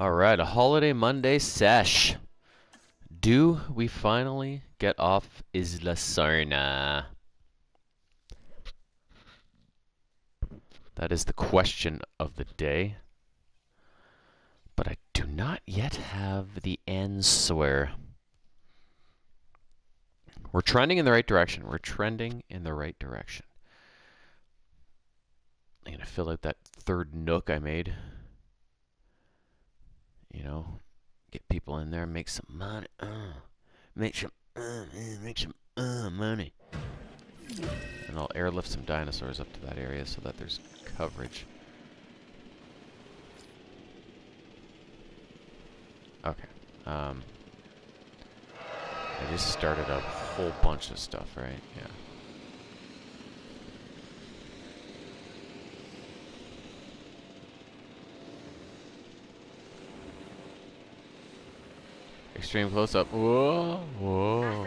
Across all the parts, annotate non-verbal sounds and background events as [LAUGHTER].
All right, a holiday Monday sesh. Do we finally get off Isla Sorna? That is the question of the day. But I do not yet have the answer. We're trending in the right direction. We're trending in the right direction. I'm going to fill out that third nook I made. You know, get people in there, make some money. Uh, make some, uh, make some uh, money. And I'll airlift some dinosaurs up to that area so that there's coverage. Okay. Um, I just started a whole bunch of stuff, right? Yeah. Extreme close up. Whoa, whoa.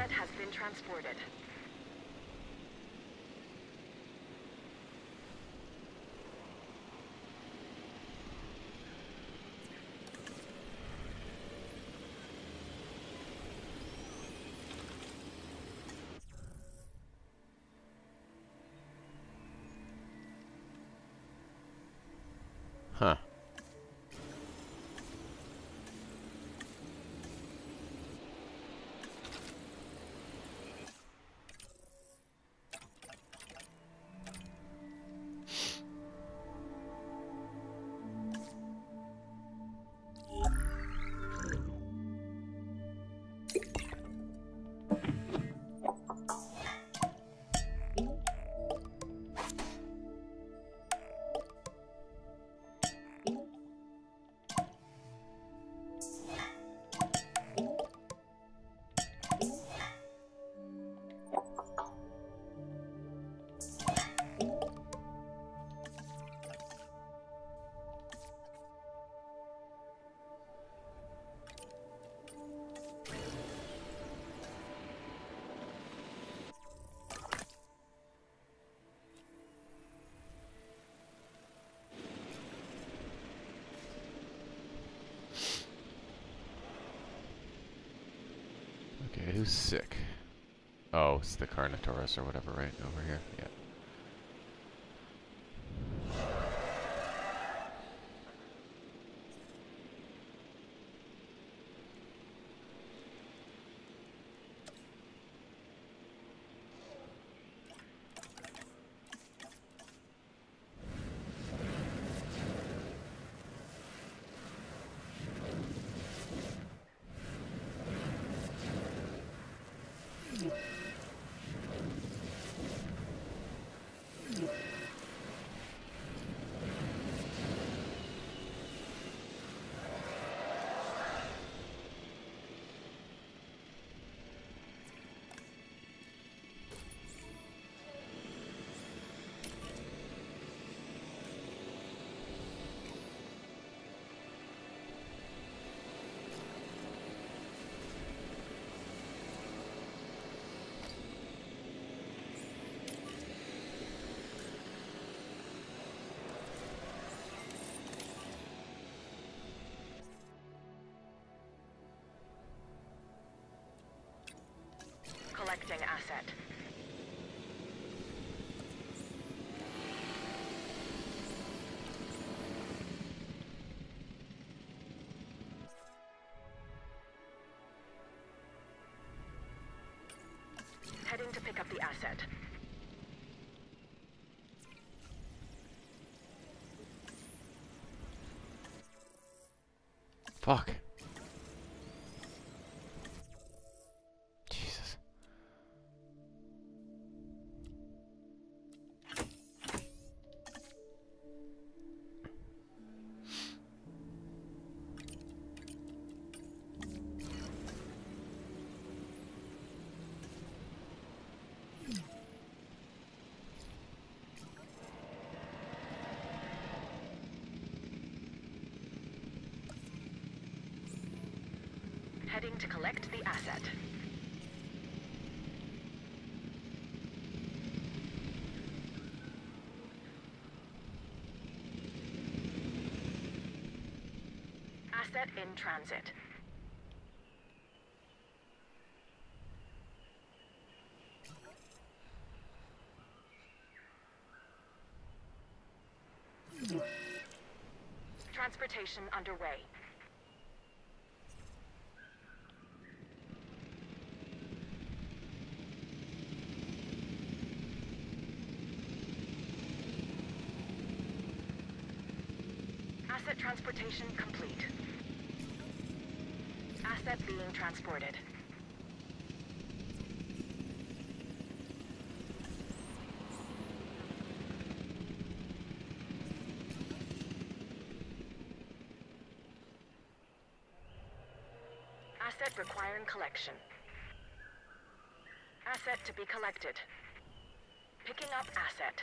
Who's sick? Oh, it's the Carnotaurus or whatever, right? Over here. Yeah. To pick up the asset. Fuck. To collect the asset. Asset in transit. Transportation underway. Asset transportation complete. Asset being transported. Asset requiring collection. Asset to be collected. Picking up asset.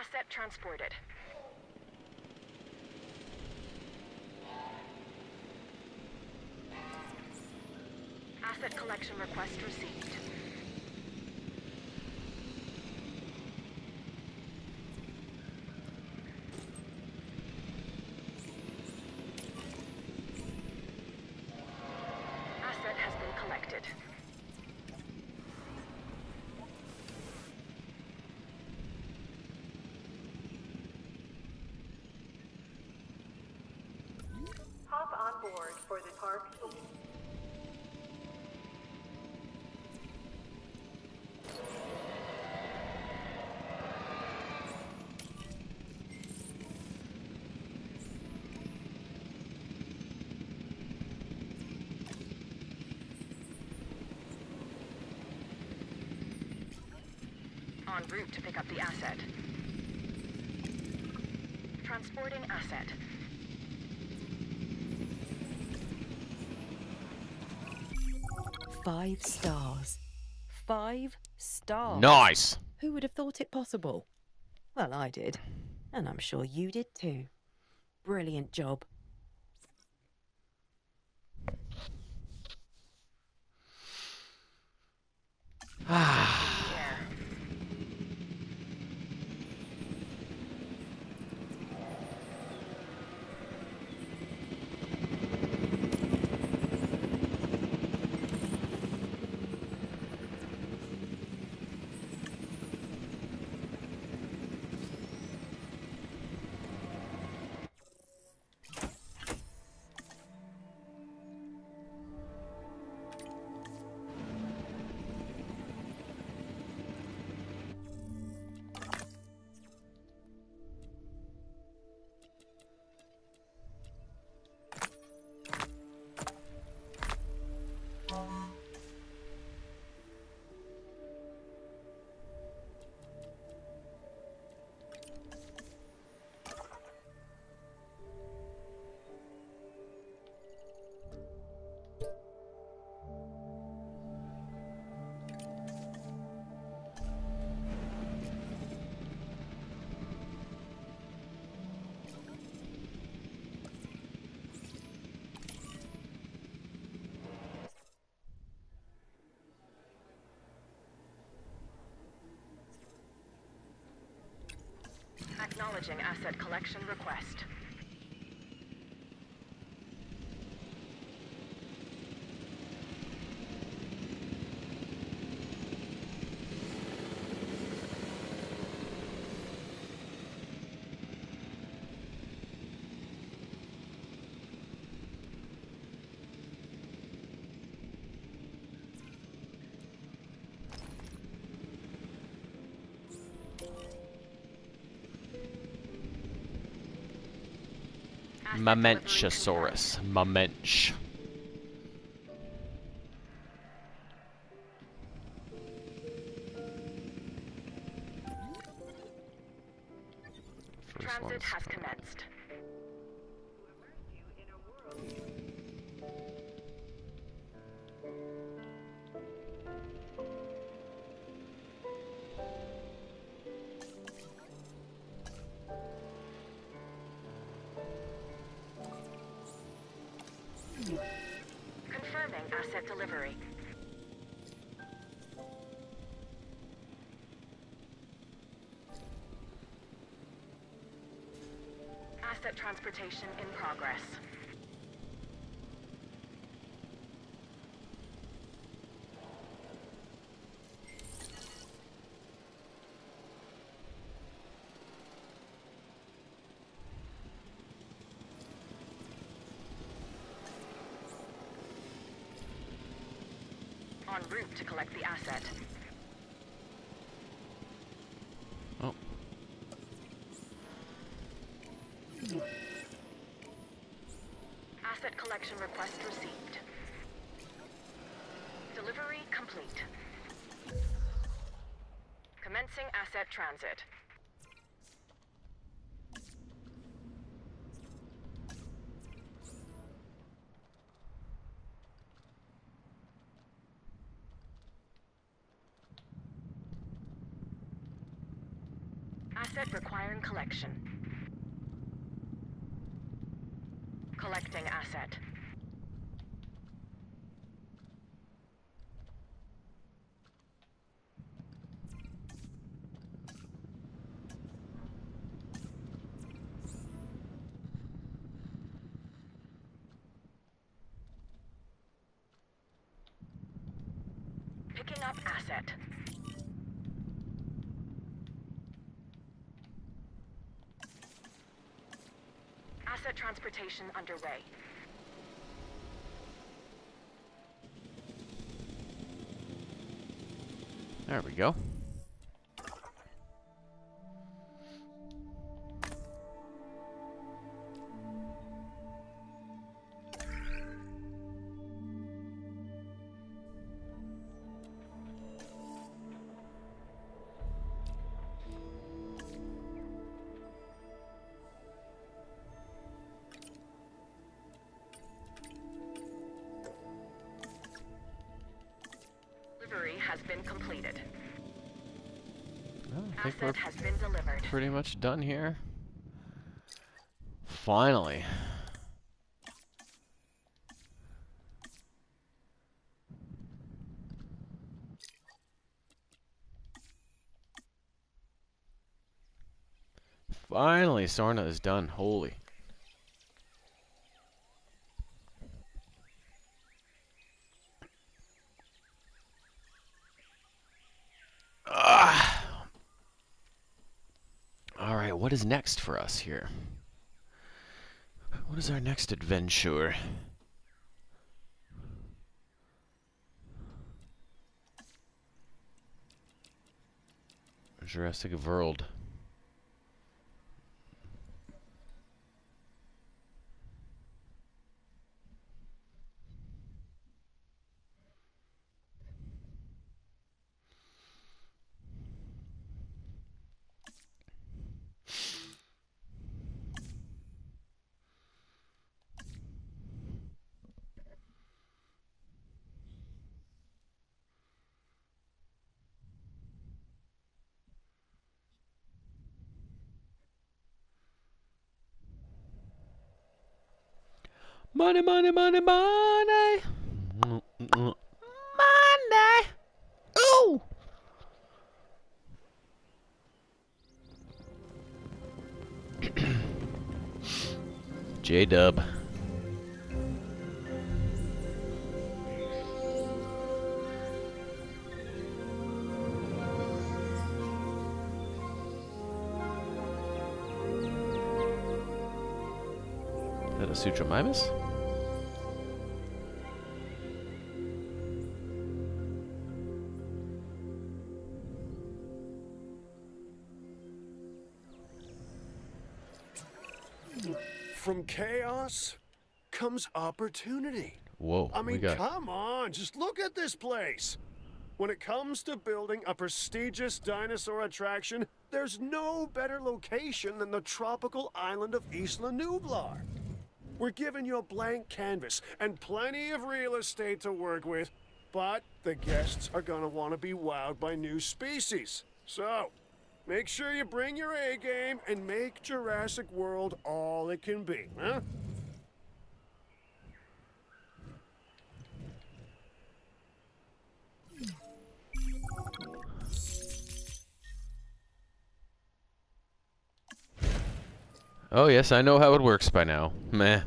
Asset transported. Asset collection request received. En route to pick up the asset. Transporting asset. Five stars. Five stars. Nice! Who would have thought it possible? Well, I did. And I'm sure you did too. Brilliant job. Yeah. Acknowledging asset collection request. Mamenchisaurus. Mamench. First Transit has commenced. Transportation in progress. En route to collect the asset. Collection request received. Delivery complete. Commencing asset transit. Asset requiring collection. Collecting asset. Picking asset. Asset transportation underway. There we go. Pretty much done here. Finally. Finally, Sorna is done. Holy. Ah. All right, what is next for us here? What is our next adventure? Jurassic World. Money, money, money, money. Money. Ooh. [CLEARS THROAT] J Dub. Is that a Suchomimus? From chaos comes opportunity. Whoa, I mean, got come on, just look at this place. When it comes to building a prestigious dinosaur attraction, there's no better location than the tropical island of Isla Nublar. We're giving you a blank canvas and plenty of real estate to work with, but the guests are gonna want to be wowed by new species. So, make sure you bring your A game and make Jurassic World all it can be, huh? Oh, yes, I know how it works by now. Meh.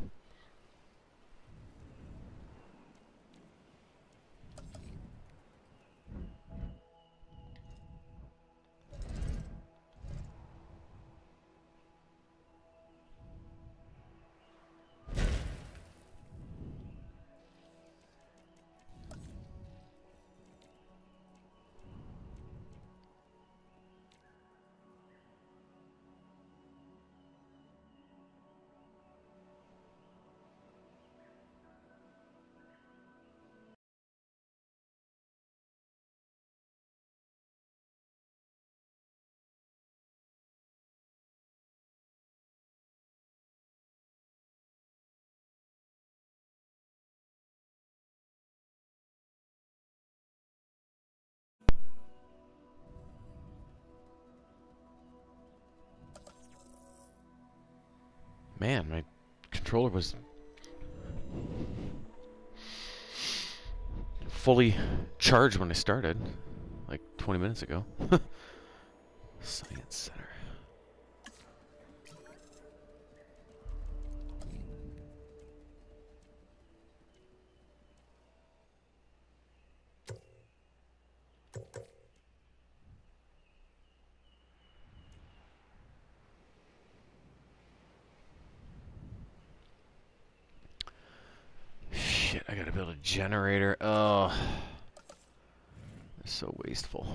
Man, my controller was fully charged when I started, like 20 minutes ago. [LAUGHS] Science Center. Generator. Oh. So wasteful.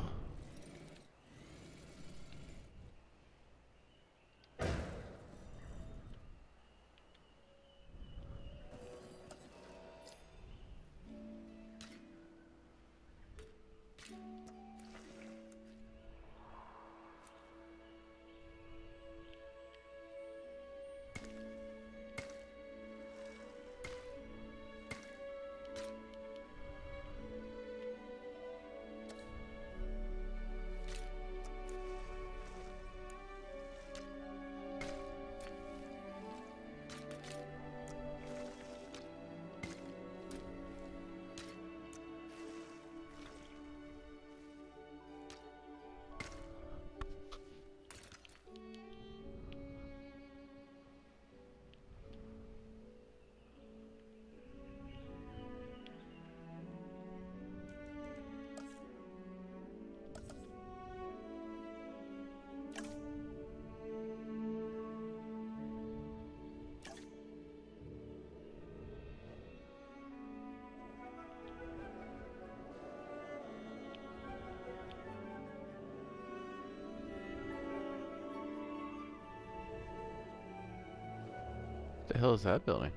Hell is that building?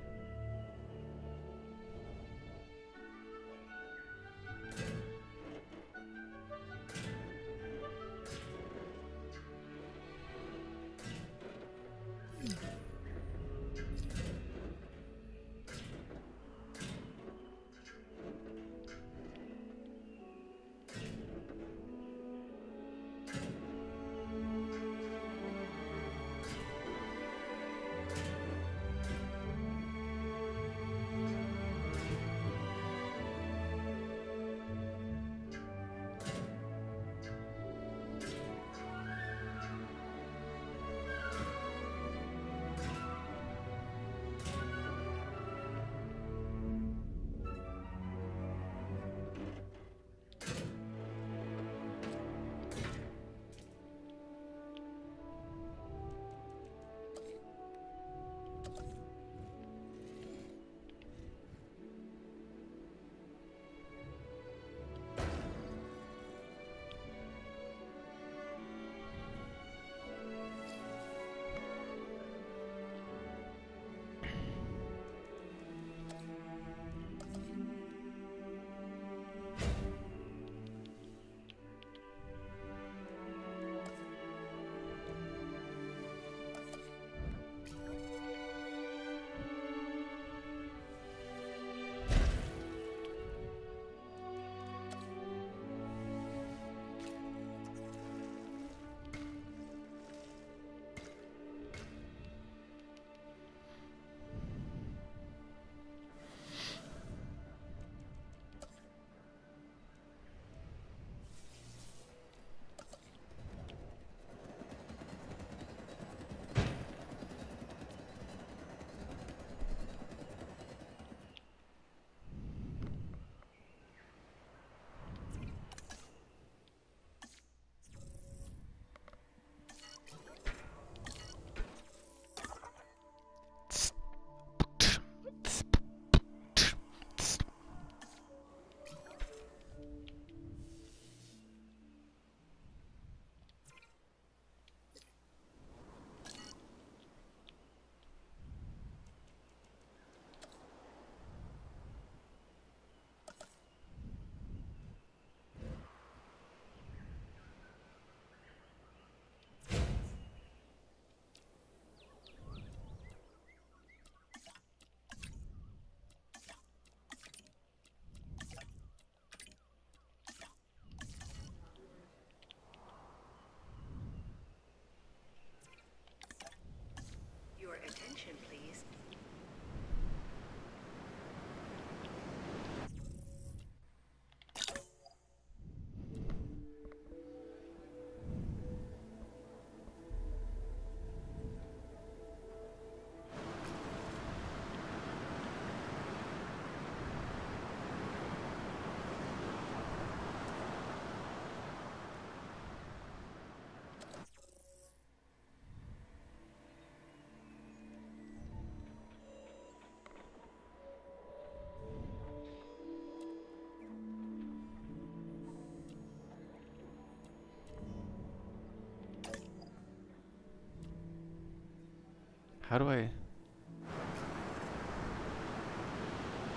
How do I...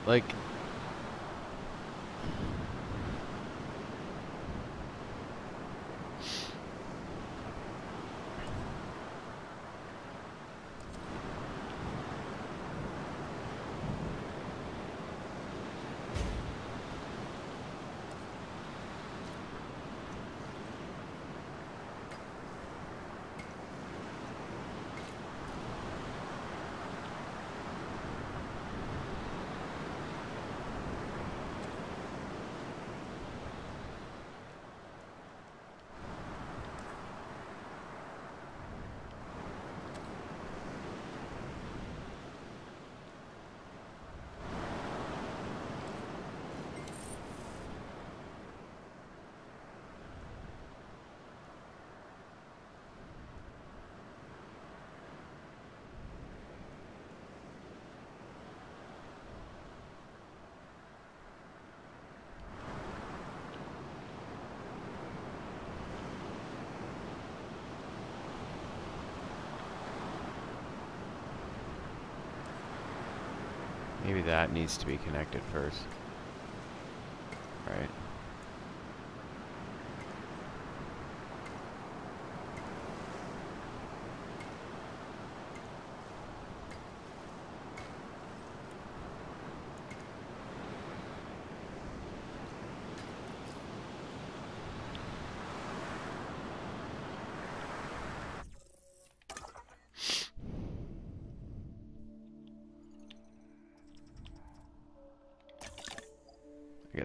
Like... Maybe that needs to be connected first. Right.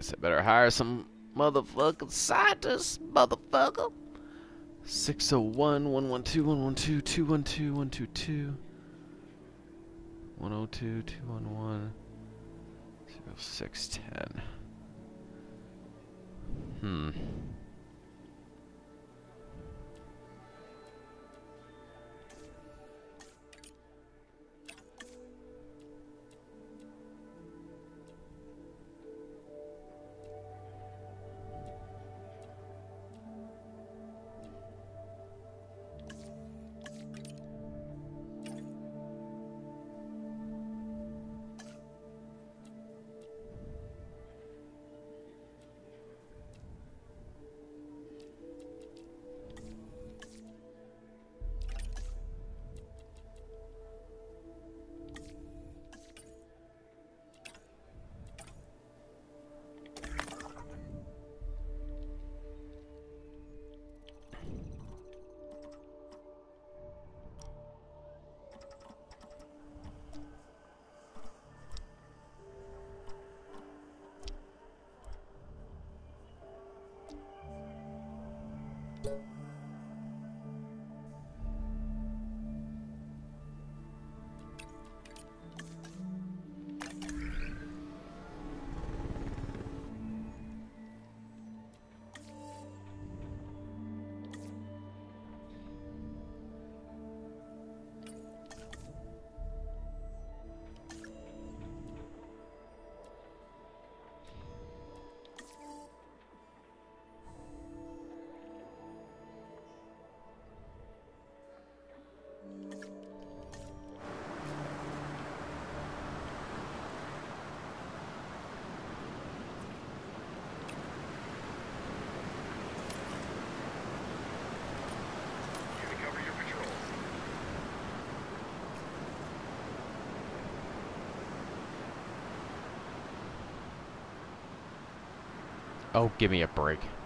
I I better hire some motherfucking scientists, motherfucker. 601 112 112 212 122 102 211 0610. Hmm. Oh, give me a break.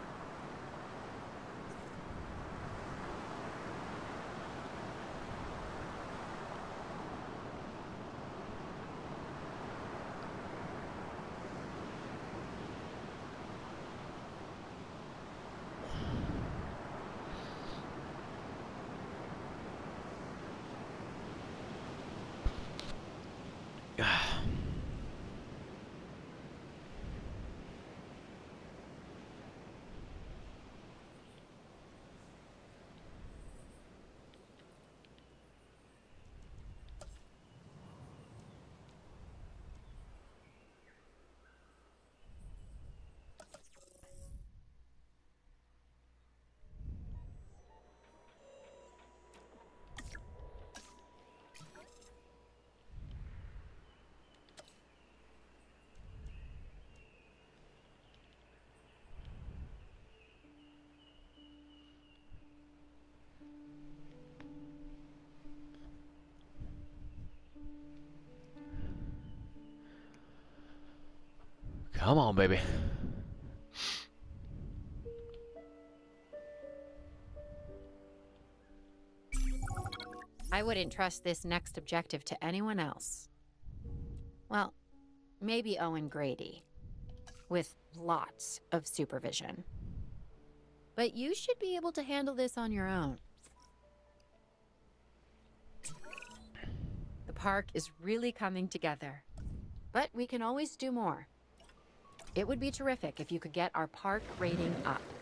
Come on, baby. I wouldn't trust this next objective to anyone else. Well, maybe Owen Grady, with lots of supervision. But you should be able to handle this on your own. The park is really coming together. But we can always do more. It would be terrific if you could get our park rating up.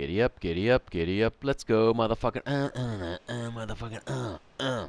Giddy up, giddy up, giddy up. Let's go, motherfucker. uh, uh, uh, motherfucking uh, uh.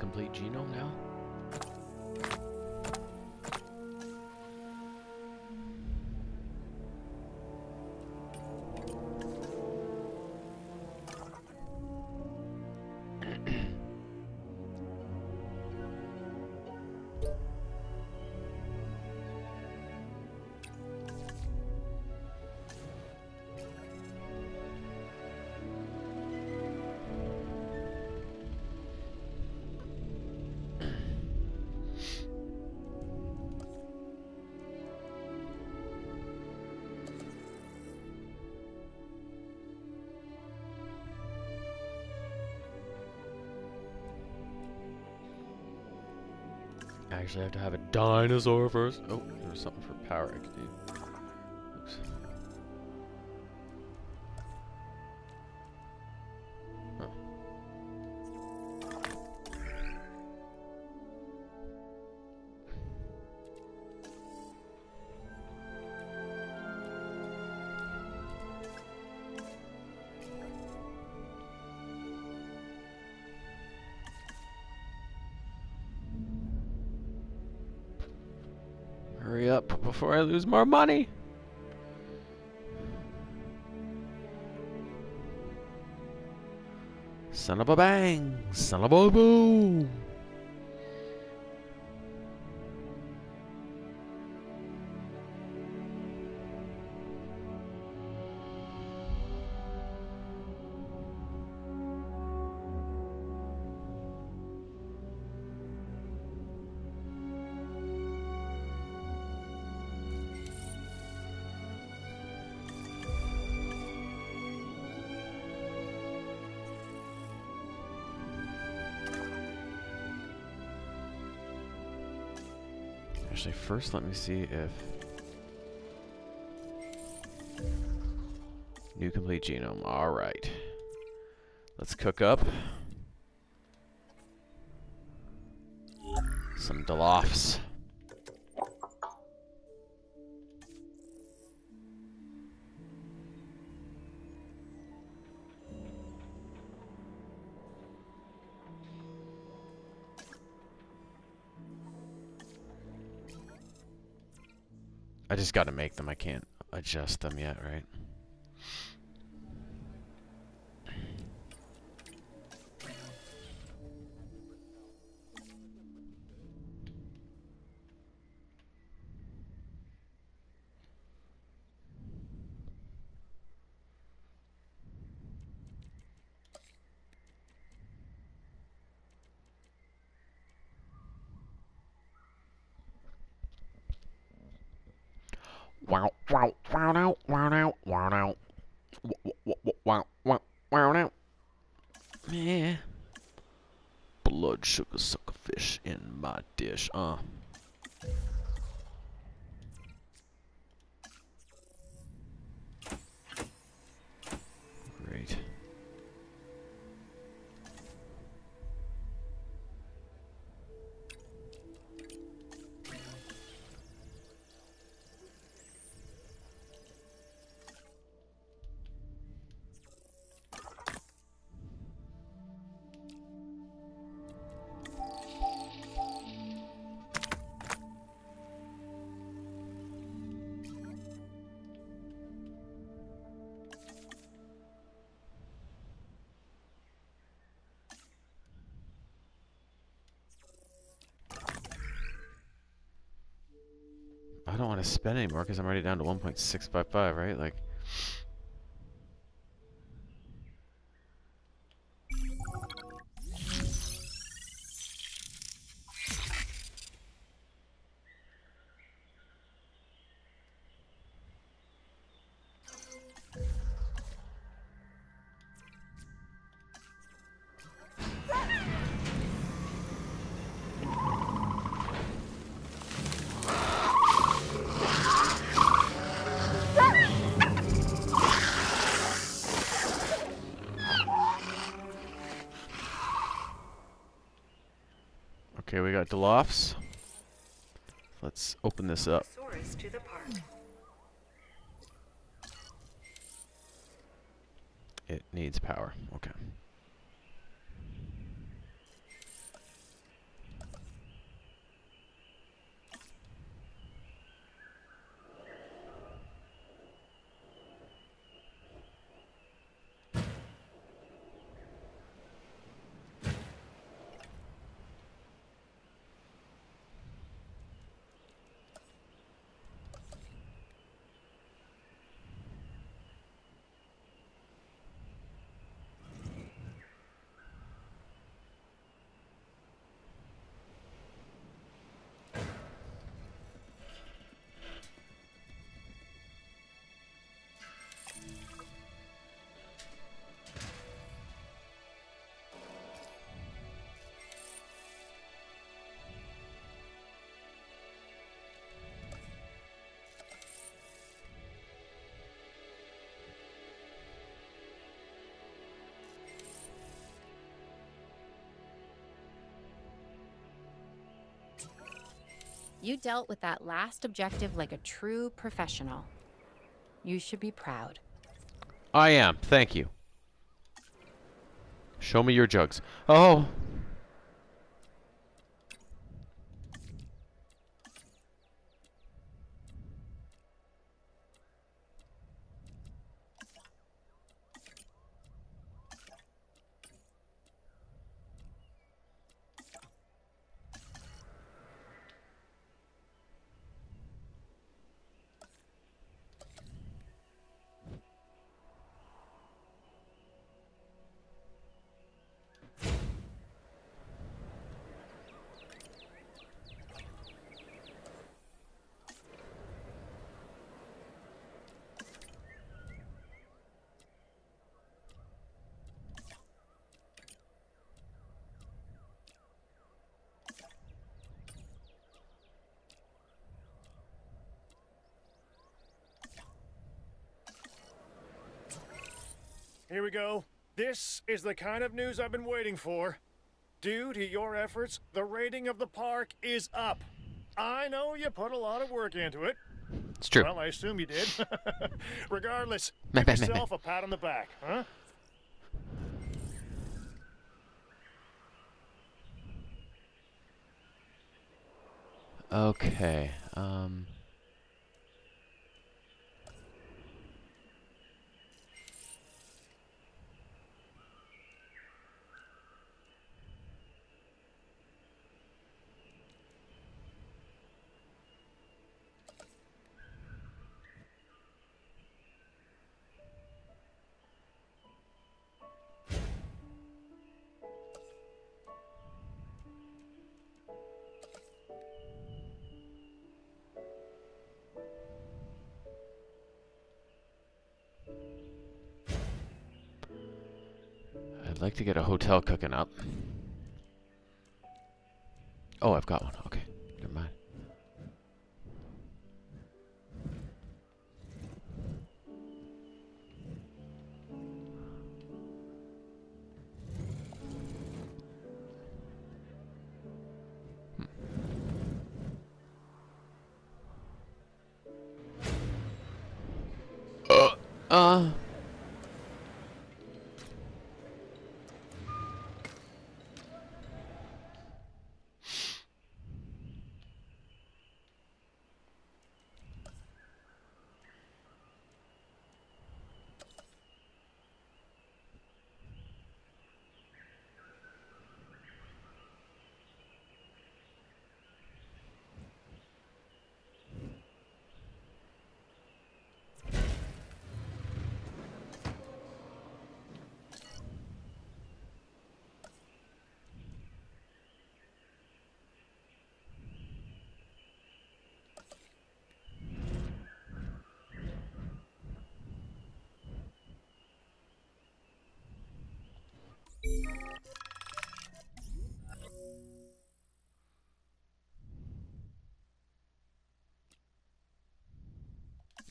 Complete genome now? Actually have to have a dinosaur first. Oh, there's something for power I could. I lose more money. Son of a bang, son of a boom. First let me see if new complete genome. All right, let's cook up some Delofts. I just got to make them. I can't adjust them yet, right? Uh. Spend anymore because I'm already down to 1.655, right? Like, got. Let's open this up. Source to the park. It needs power. You dealt with that last objective like a true professional. You should be proud. I am. Thank you. Show me your jugs. Oh. Here we go. This is the kind of news I've been waiting for. Due to your efforts, the rating of the park is up. I know you put a lot of work into it. It's true. Well, I assume you did. [LAUGHS] Regardless, [LAUGHS] give yourself a pat on the back, huh? Okay. Um. I'd like to get a hotel cooking up. Oh, I've got one. Okay,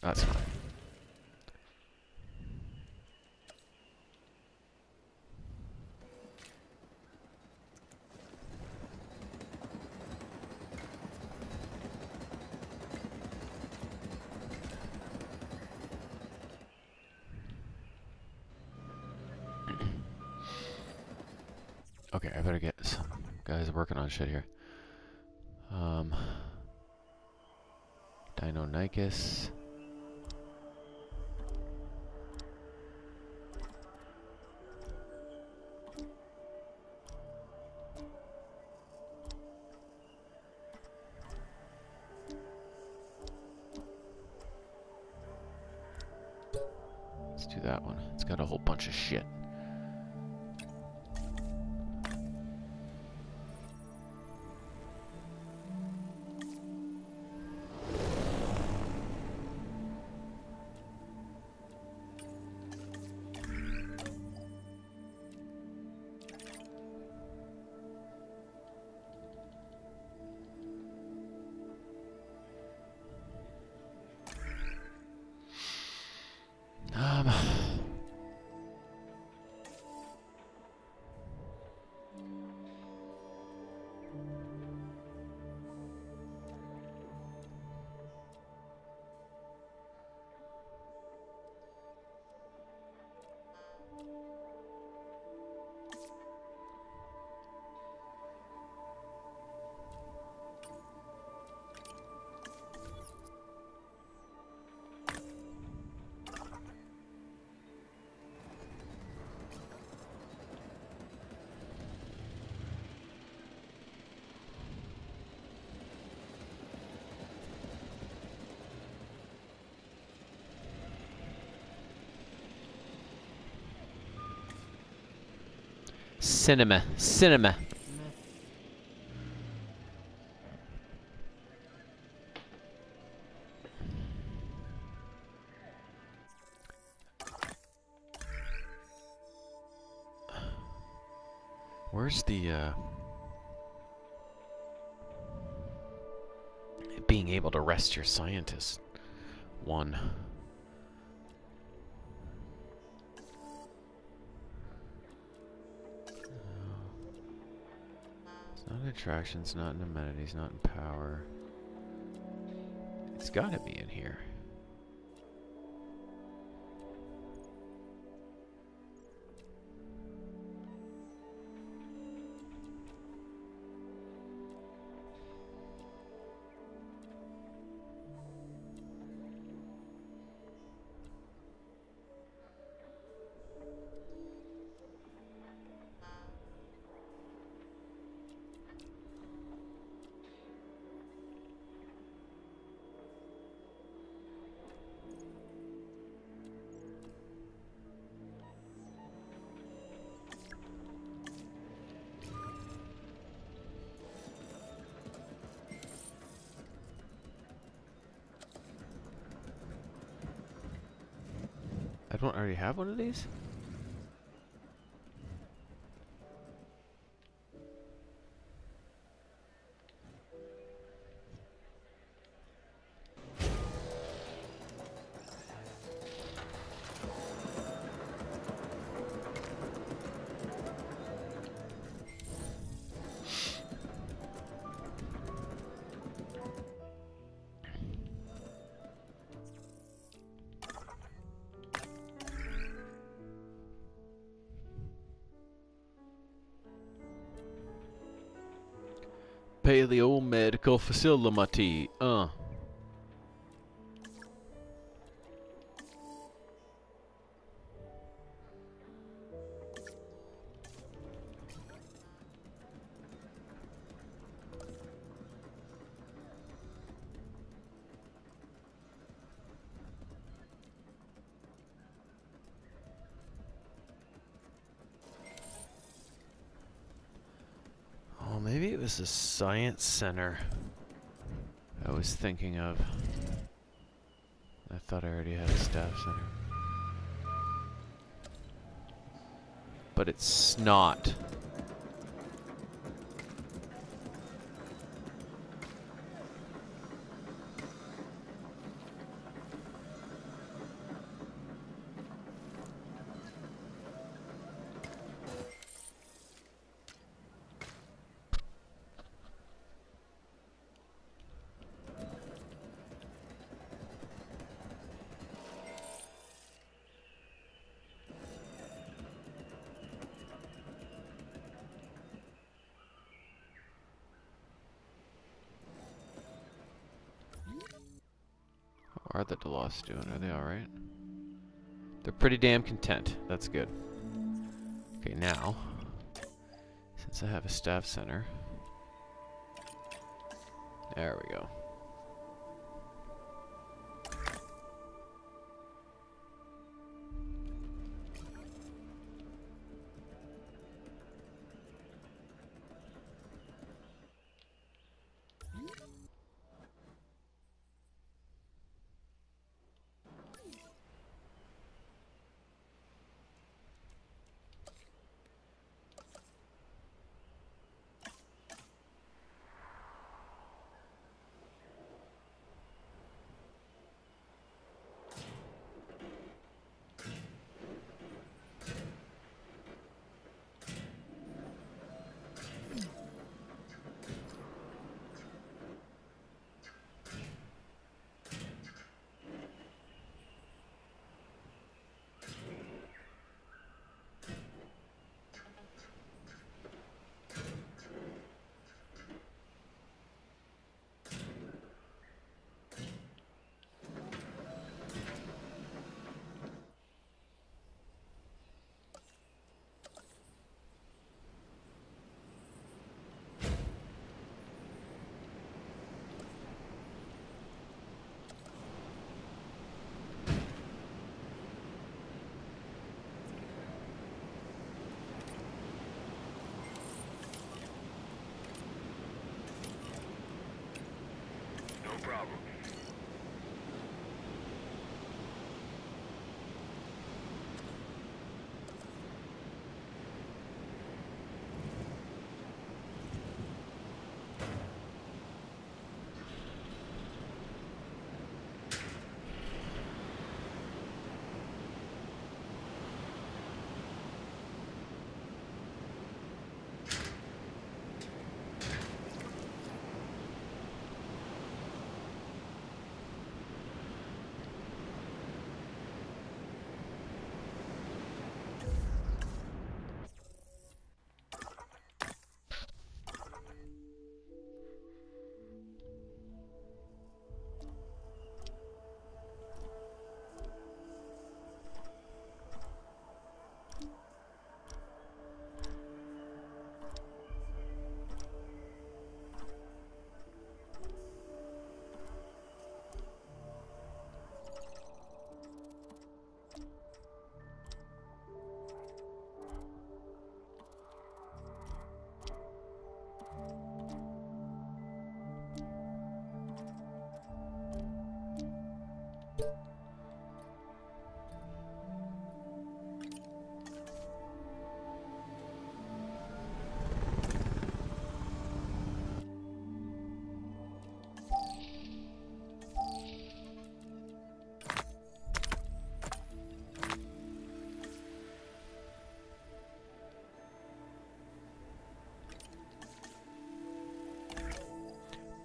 That's fine. Okay, I better get some guys working on shit here. Um, Deinonychus. Let's Cinema. Cinema. Where's the, uh... Being able to rest your scientist one? Not in attractions, not in amenities, not in power. It's gotta be in here. Have one of these? Paleo Medical Facility. Center I was thinking of. I thought I already had a staff center. But it's not. Doing? Are they alright? They're pretty damn content. That's good. Okay, now, since I have a staff center, there we go.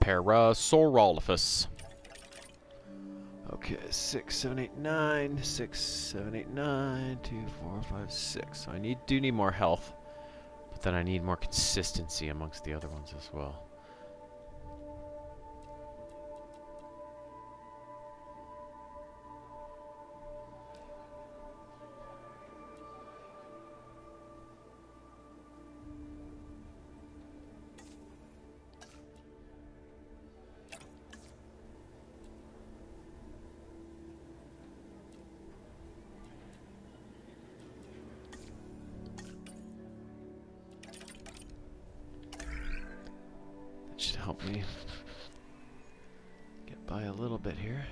Parasaurolophus. Okay, six, seven, eight, nine, six, seven, eight, nine, two, four, five, six. So I need do need more health, but then I need more consistency amongst the other ones as well. Help me get by a little bit here.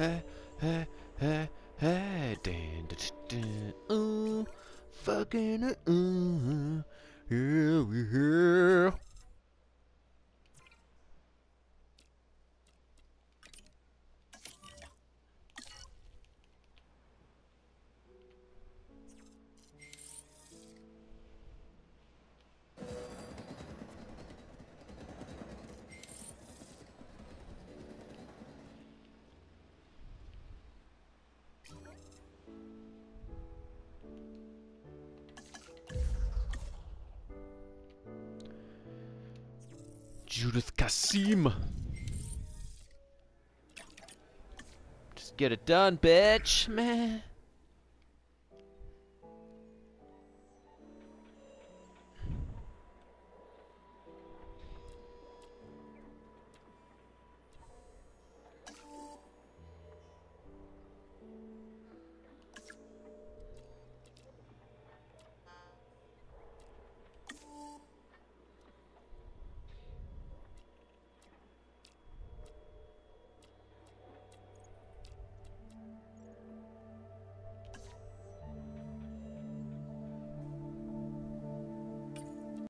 Eh, Kasim. Just get it done, bitch, man.